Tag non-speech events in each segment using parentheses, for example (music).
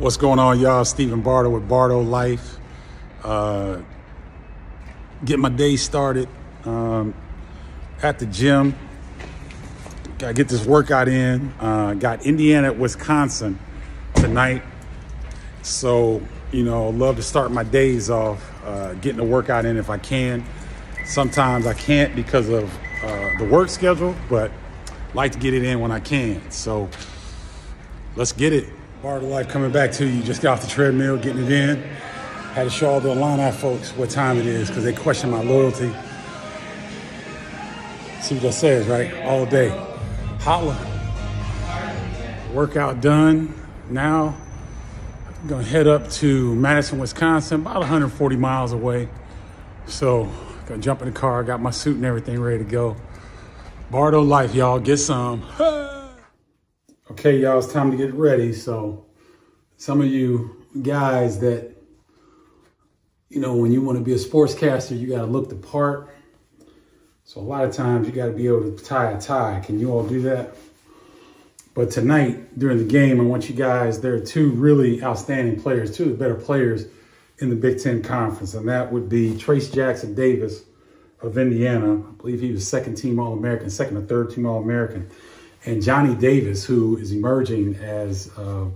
What's going on, y'all? Stephen Bardo with Bardo Life. Uh, get my day started um, at the gym. Gotta get this workout in. Uh, got Indiana, Wisconsin tonight. So, you know, love to start my days off uh, getting the workout in if I can. Sometimes I can't because of uh, the work schedule, but like to get it in when I can. So let's get it. Bardo Life coming back to you. Just got off the treadmill, getting it in. Had to show all the Illini folks what time it is because they question my loyalty. See what that says, right? All day. Holla. Workout done. Now I'm gonna head up to Madison, Wisconsin, about 140 miles away. So gonna jump in the car, got my suit and everything ready to go. Bardo Life, y'all, get some. (laughs) Okay, y'all, it's time to get ready. So, some of you guys that, you know, when you want to be a sportscaster, you got to look the part. So, a lot of times you got to be able to tie a tie. Can you all do that? But tonight, during the game, I want you guys, there are two really outstanding players, two of the better players in the Big Ten Conference, and that would be Trayce Jackson Davis of Indiana. I believe he was second team All American, second or third team All American and Johnny Davis, who is emerging as uh,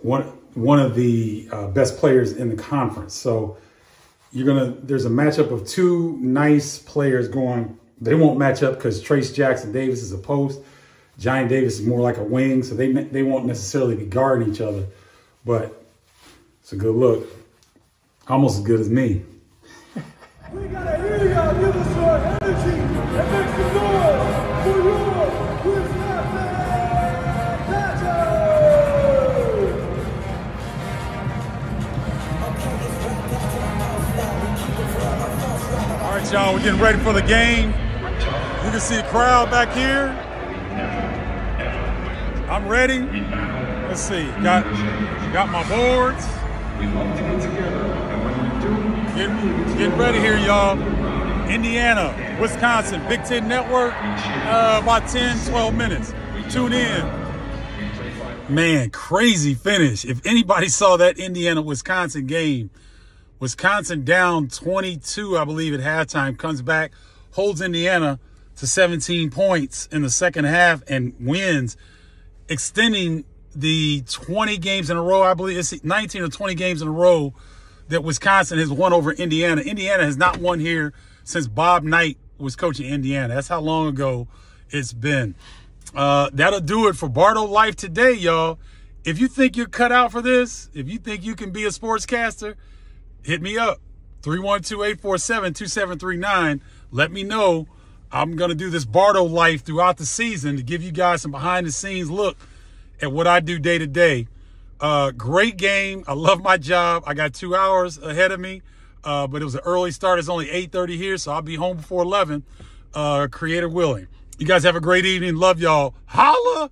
one one of the uh, best players in the conference. So you're gonna there's a matchup of two nice players going. They won't match up because Trayce Jackson Davis is a post. Johnny Davis is more like a wing, so they they won't necessarily be guarding each other, but it's a good look. Almost as good as me. Y'all. We're getting ready for the game. You can see a crowd back here. I'm ready. Let's see. Got got my boards. Getting, getting ready here, y'all. Indiana, Wisconsin, Big Ten Network. Uh, about 10, 12 minutes. Tune in. Man, crazy finish. If anybody saw that Indiana Wisconsin game, Wisconsin down 22, I believe, at halftime, comes back, holds Indiana to 17 points in the second half and wins, extending the 20 games in a row. I believe it's 19 or 20 games in a row that Wisconsin has won over Indiana. Indiana has not won here since Bob Knight was coaching Indiana. That's how long ago it's been. Uh, that'll do it for Bardo Life today, y'all. If you think you're cut out for this, if you think you can be a sportscaster, hit me up. 312-847-2739 let me know. I'm going to do this bardo life throughout the season to give you guys some behind the scenes look at what i do day to day. Uh, great game. I love my job. I got two hours ahead of me. Uh, but it was an early start. It's only 8.30 here so i'll be home before 11 uh, creator willing. You guys have a great evening. Love y'all. Holla